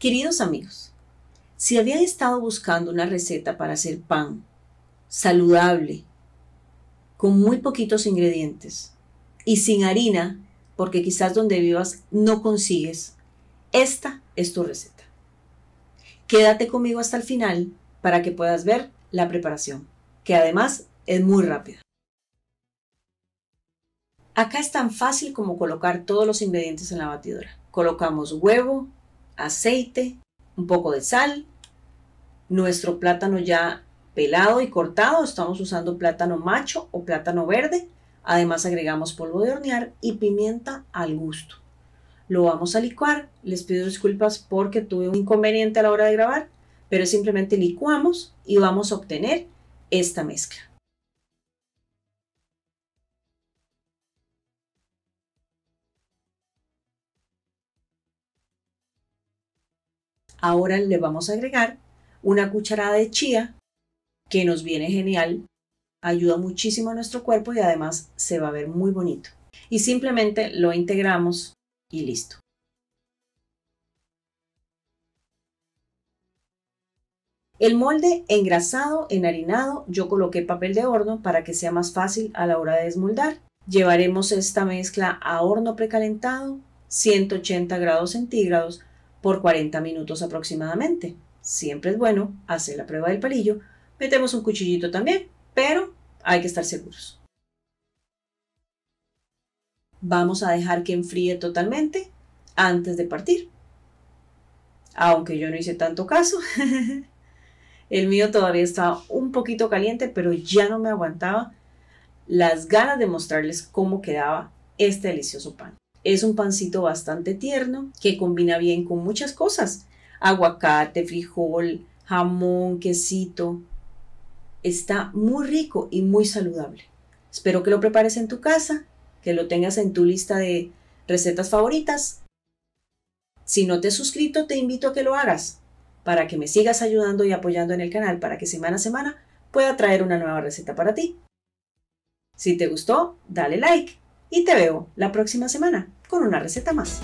Queridos amigos, si habían estado buscando una receta para hacer pan saludable, con muy poquitos ingredientes y sin harina, porque quizás donde vivas no consigues, esta es tu receta. Quédate conmigo hasta el final para que puedas ver la preparación, que además es muy rápida. Acá es tan fácil como colocar todos los ingredientes en la batidora. Colocamos huevo, aceite, un poco de sal, nuestro plátano ya pelado y cortado, estamos usando plátano macho o plátano verde, además agregamos polvo de hornear y pimienta al gusto. Lo vamos a licuar, les pido disculpas porque tuve un inconveniente a la hora de grabar, pero simplemente licuamos y vamos a obtener esta mezcla. Ahora le vamos a agregar una cucharada de chía que nos viene genial, ayuda muchísimo a nuestro cuerpo y además se va a ver muy bonito. Y simplemente lo integramos y listo. El molde engrasado, enharinado, yo coloqué papel de horno para que sea más fácil a la hora de desmoldar. Llevaremos esta mezcla a horno precalentado, 180 grados centígrados, por 40 minutos aproximadamente. Siempre es bueno hacer la prueba del palillo. Metemos un cuchillito también, pero hay que estar seguros. Vamos a dejar que enfríe totalmente antes de partir. Aunque yo no hice tanto caso. El mío todavía estaba un poquito caliente, pero ya no me aguantaba las ganas de mostrarles cómo quedaba este delicioso pan. Es un pancito bastante tierno que combina bien con muchas cosas. Aguacate, frijol, jamón, quesito. Está muy rico y muy saludable. Espero que lo prepares en tu casa, que lo tengas en tu lista de recetas favoritas. Si no te has suscrito, te invito a que lo hagas para que me sigas ayudando y apoyando en el canal para que semana a semana pueda traer una nueva receta para ti. Si te gustó, dale like y te veo la próxima semana con una receta más.